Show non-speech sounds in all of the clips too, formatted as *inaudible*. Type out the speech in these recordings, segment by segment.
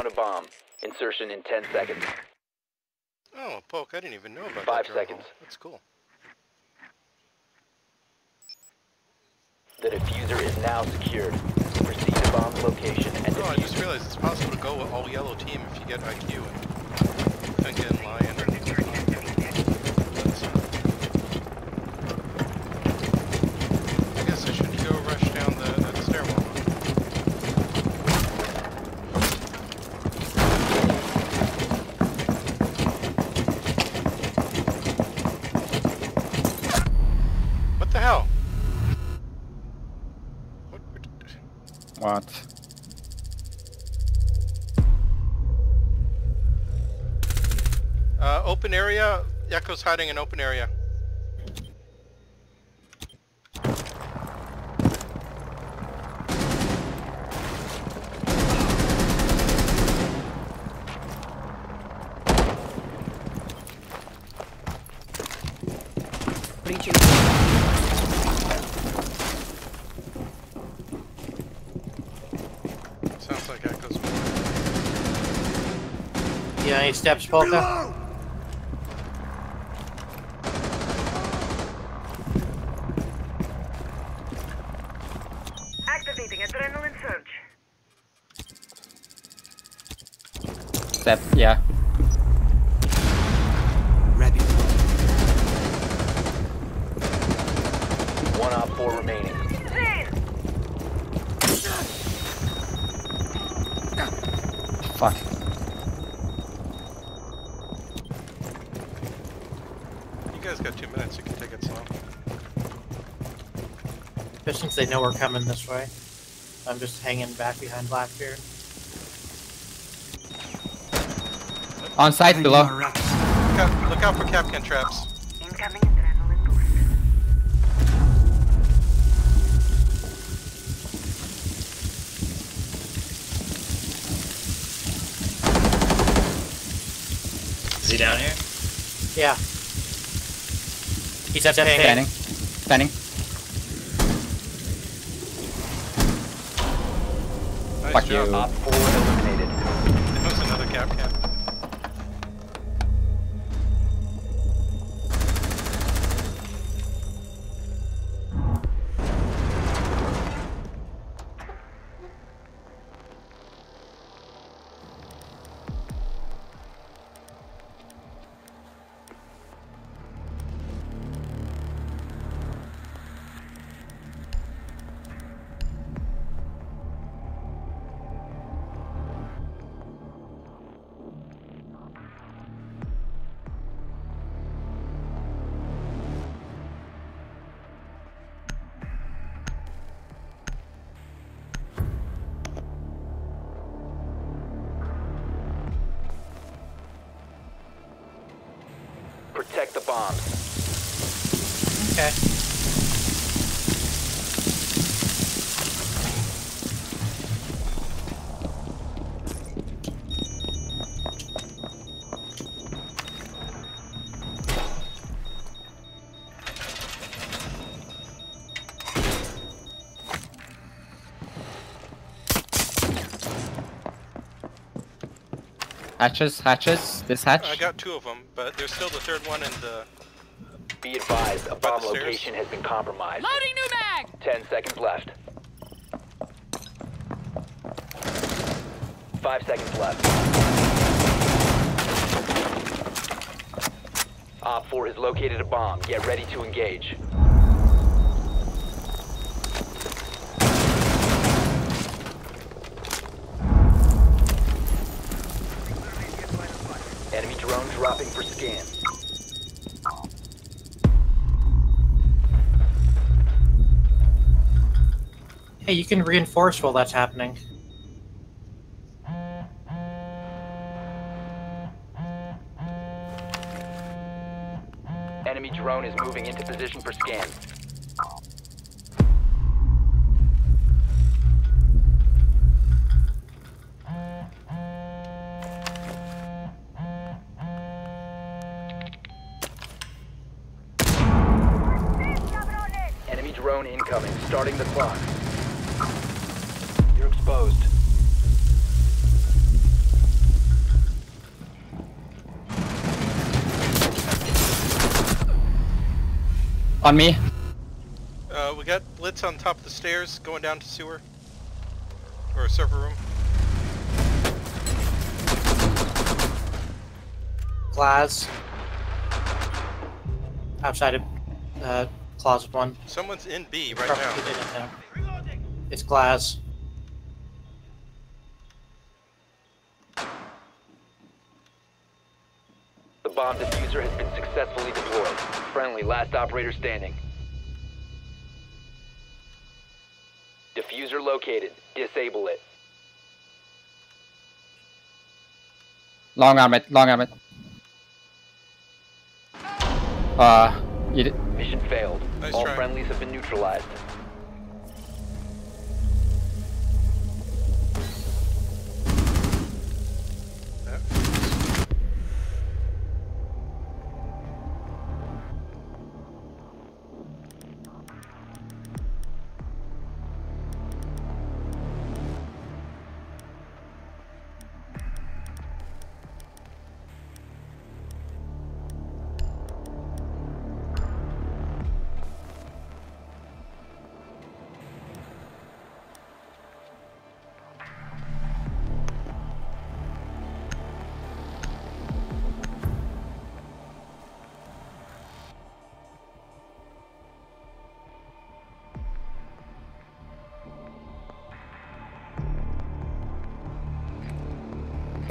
found a bomb. Insertion in 10 seconds. Oh, a poke. I didn't even know about Five that. Five seconds. That's cool. The diffuser is now secured. Proceed to bomb location and Oh, I just realized it's possible to go with all yellow team if you get IQ and Finka and Lion and I guess I should go rush down the, the stairwell. What the hell? What? What? Uh, open area. Echo's hiding in open area. Sounds like Echo's. Yeah, any steps, Polka? Activating adrenaline surge. Step, yeah. Know we're coming this way. I'm just hanging back behind Blackbeard. On site You below. Look out, look out for Kapkan traps. Incoming adrenaline boost. Is he down here? Yeah. He's up hanging. Standing. Standing. Nice Fuck job. you. Op 4 eliminated. That was another Kapkan. Protect the bombs. Okay. Hatches, hatches. This hatch. I got two of them, but there's still the third one in the. Be advised, a bomb the location has been compromised. Loading new mag! 10 seconds left. 5 seconds left. Op 4 has located a bomb. Get ready to engage. Hey, you can reinforce while that's happening. Enemy drone is moving into position for scan. Enemy drone incoming. Starting the clock. You're exposed. On me. Uh, we got Blitz on top of the stairs going down to sewer. Or server room. Glass. Outside of uh, closet one. Someone's in B right Probably now. didn't. It's glass. The bomb diffuser has been successfully deployed. Friendly, last operator standing. Diffuser located. Disable it. Long arm it. Long arm it. Uh, you did. Mission failed. Nice All try. friendlies have been neutralized.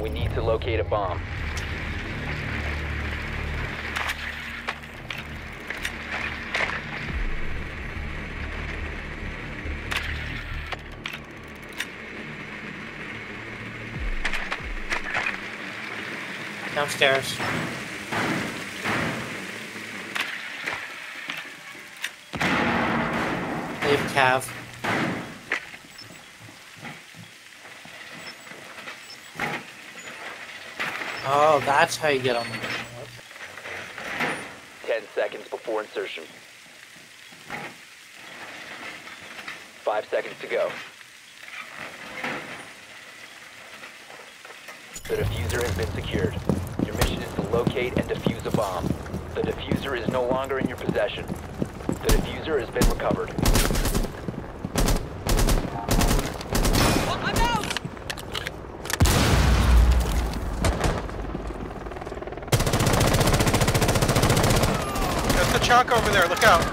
We need to locate a bomb. Downstairs. They have Cav. Oh, that's how you get on the mission. Okay. Ten seconds before insertion. Five seconds to go. The diffuser has been secured. Your mission is to locate and defuse a bomb. The diffuser is no longer in your possession. The diffuser has been recovered. That's the chunk over there, look out.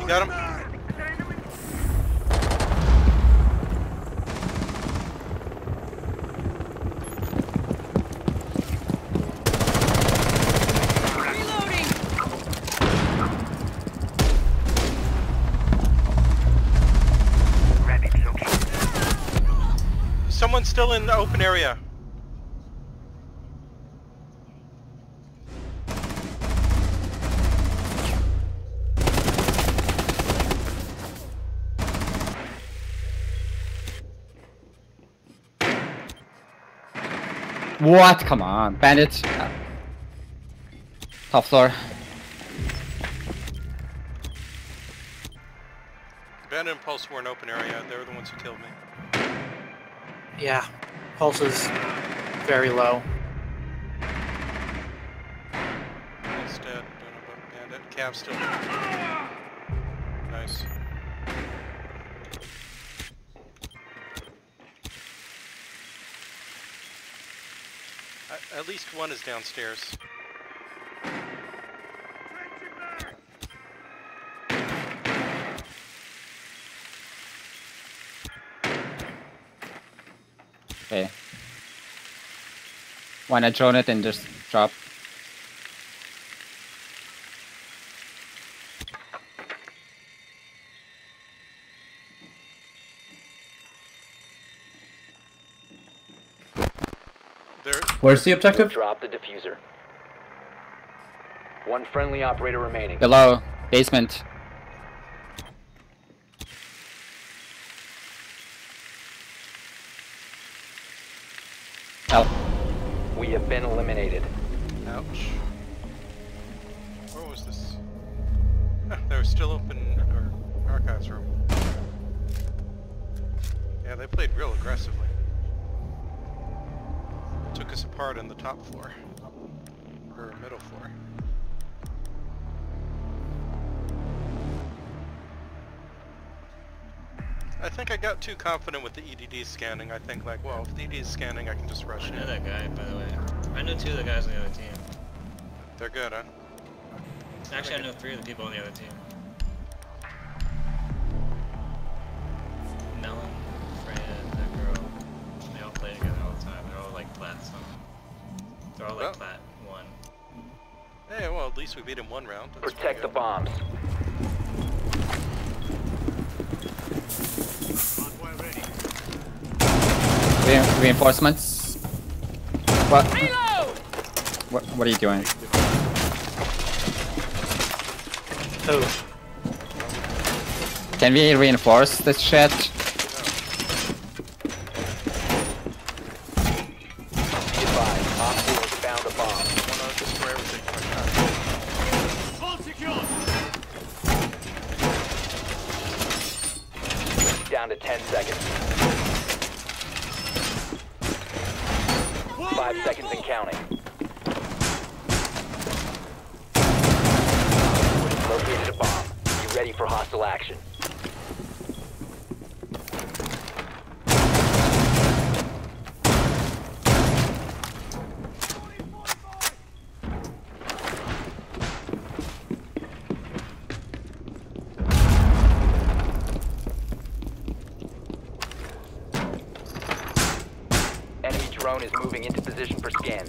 You got him? Someone's still in the open area. What? Come on, bandit. Uh, Top floor. Bandit and Pulse were in open area. They were the ones who killed me. Yeah. Pulse is very low. Pulse dead. Don't know about Bandit. Cav still. Nice. At- least one is downstairs. Okay. Wanna drone it and just drop? There, Where's the objective? Drop the diffuser. One friendly operator remaining. Below. Basement. Help. We have been eliminated. ouch. Where was this? *laughs* They were still open in our archives room. Yeah, they played real aggressively. Took us apart on the top floor. Or middle floor. I think I got too confident with the EDD scanning. I think like, well, if the EDD is scanning, I can just rush I know in. that guy, by the way. I know two of the guys on the other team. They're good, huh? Actually, I know three of the people on the other team. Plat some. They're all like oh. Well. plat one. Hey, well, at least we beat him one round. That's Protect the bombs. Rein- reinforcements. What? What? What are you doing? Oh, Can we reinforce this shit? Be advised, Op 4 has found a bomb. One on this for everything. my God. Down to 10 seconds. Five seconds and counting. Located a bomb. Be ready for hostile action. Enemy drone is moving into position for scan.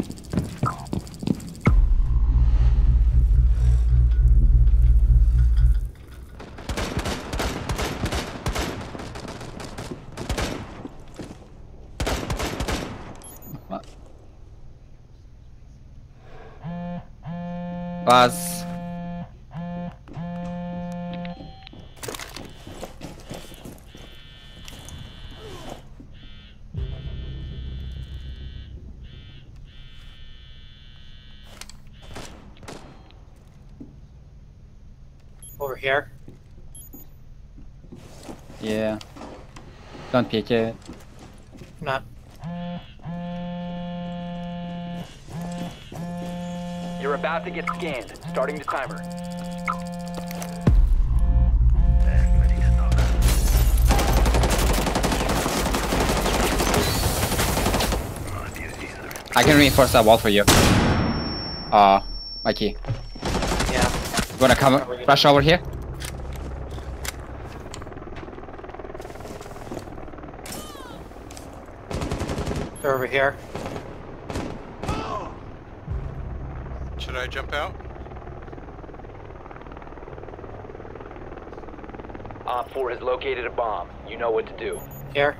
What? Buzz. over here. Yeah. Don't peek it. Not. You're about to get scanned. Starting the timer. I can reinforce that wall for you. Uh, Mikey. Yeah. You wanna come rush over here? They're over here. Should I jump out? Op 4 has located a bomb. You know what to do. Here.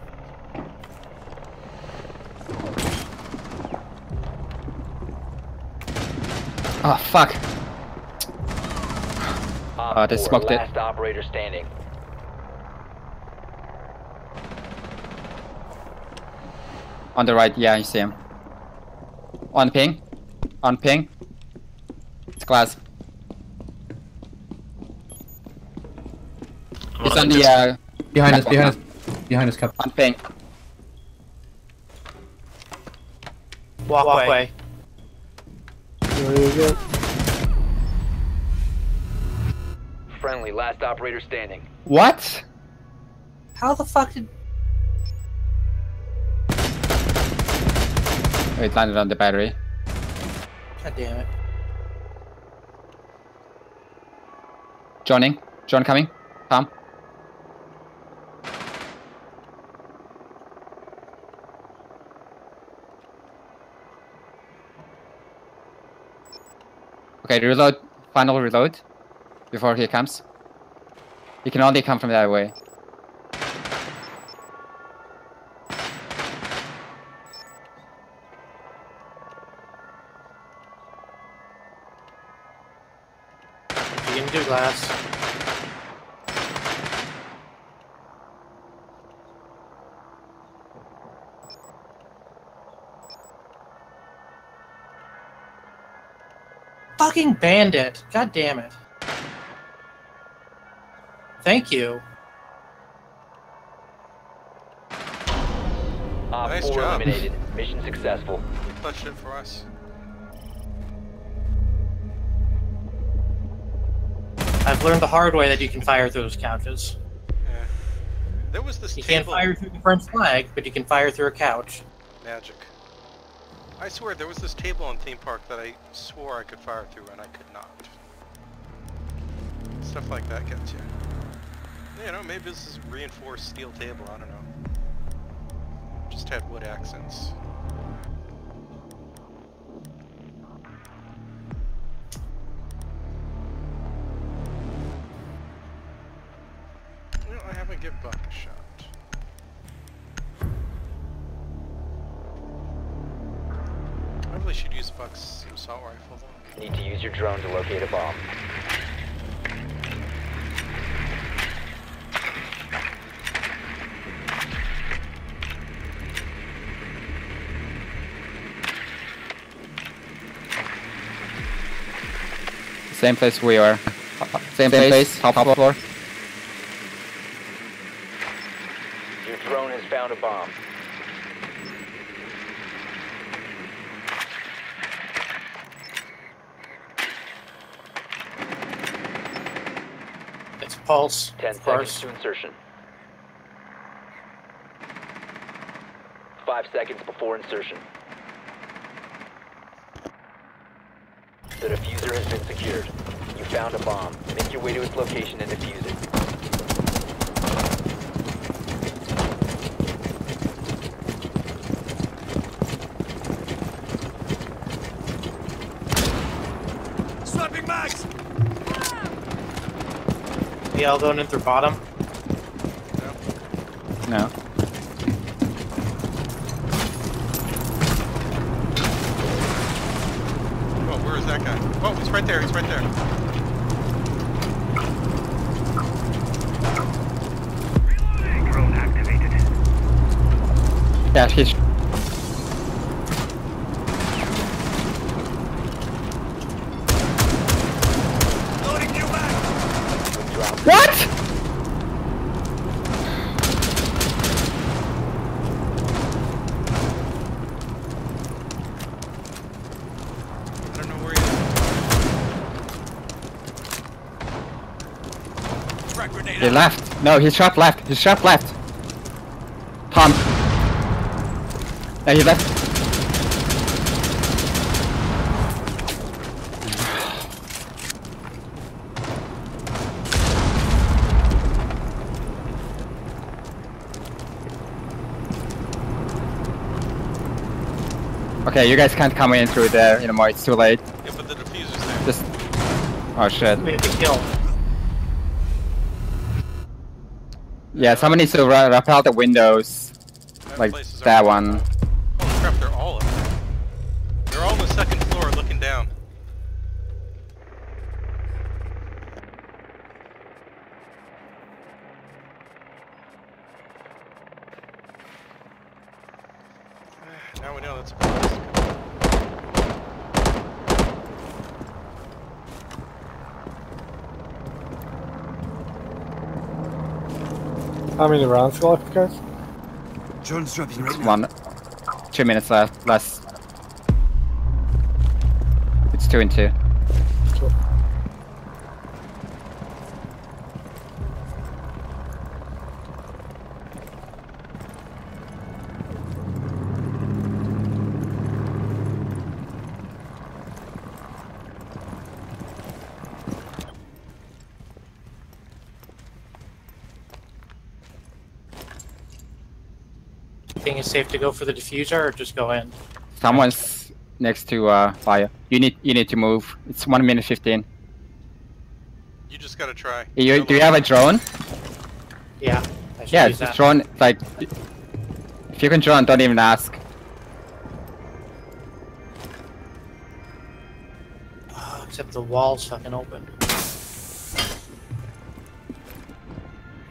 Oh fuck. Op Uh, they 4, smoked it. last operator standing. On the right, yeah, you see him. On ping. On ping. It's glass. It's on the uh Behind us, Cap- behind us, behind us, Cap. on ping. Walkway. Friendly, last operator standing. What? How the fuck did? Oh, it landed on the battery. God damn it. Joining. John coming. Tom. Okay, reload. Final reload. Before he comes. He can only come from that way. Glass. Fucking bandit! God damn it. Thank you. Op Nice 4 job. eliminated. Mission successful. You clutched it for us. I've learned the hard way that you can fire through those couches. Yeah. There was this You can't fire through the front flag, but you can fire through a couch. Magic. I swear there was this table in theme park that I swore I could fire through and I could not. Stuff like that gets you. You know, maybe this is reinforced steel table, I don't know. Just had wood accents. Same place we are. Same place, top floor. Your drone has found a bomb. It's pulse, 10 of seconds course. to insertion. 5 seconds before insertion. The diffuser has been secured. You found a bomb. Make your way to its location and defuse it. Yeah, all going in through bottom. No. Oh, where is that guy? Oh, he's right there, he's right there. Drone activated. Yeah, he's. Drop. What? I don't know where he is. He left. No, he's shot left. He's shot left. Tom. No, he left. Okay, you guys can't come in through there anymore. It's too late. Yeah, but the diffuser's there. Just. Oh shit. We have to kill. Yeah, someone needs to ra- out the windows. That Like that one. Crap, they're all up there. They're all on the second floor looking down. Now we know that's a place. How many rounds left, guys? Drone's dropping right now. One. Two minutes left. Less. It's two and two. Safe to go for the diffuser or just go in? Someone's next to uh fire. You need you need to move. It's one minute fifteen. You just gotta try. You, do you have a drone? Yeah. I Yeah, use just that. drone. Like, if you can drone, don't even ask. Oh, except the wall's fucking open.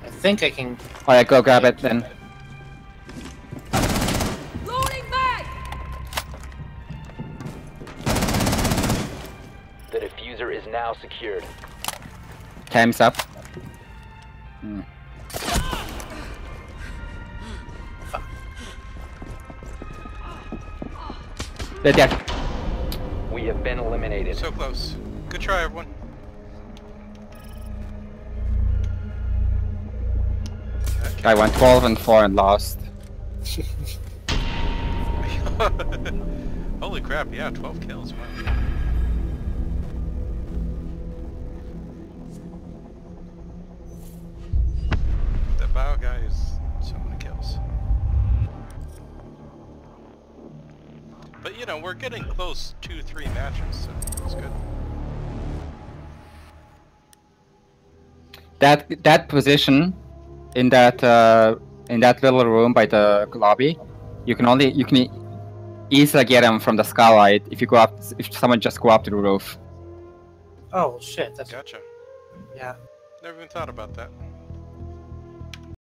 I think I can. Alright, go grab it then. Time's up. Hmm. They're dead. We have been eliminated. So close. Good try, everyone. That Guy went 12 and 4 and lost. *laughs* Holy crap, yeah, 12 kills. Wow. Bio guy is so many kills. But you know, we're getting close to three matches, so it's good. That that position in that uh, in that little room by the lobby, you can only you can e- easily get him from the skylight if you go up if someone just go up to the roof. Oh shit! That's Gotcha. yeah. Never even thought about that.